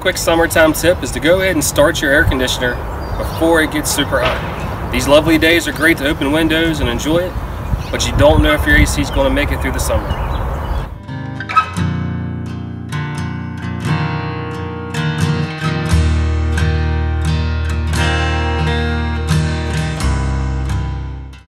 quick summertime tip is to go ahead and start your air conditioner before it gets super hot. These lovely days are great to open windows and enjoy it, but you don't know if your AC is going to make it through the summer.